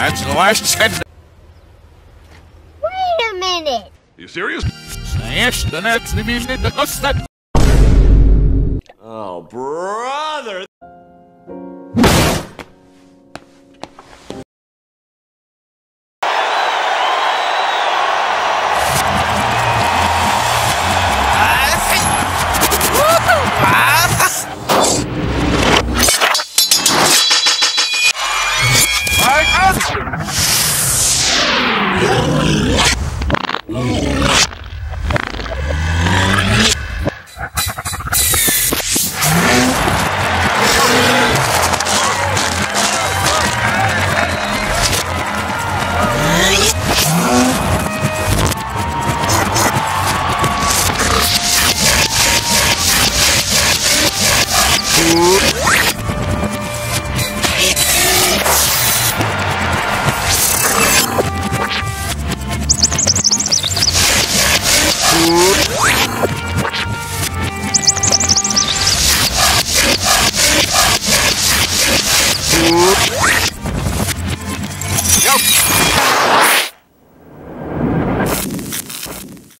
That's the last ten. Wait a minute. You serious? Yes, the next minute, the oh, that. Oh, brother! Ooh.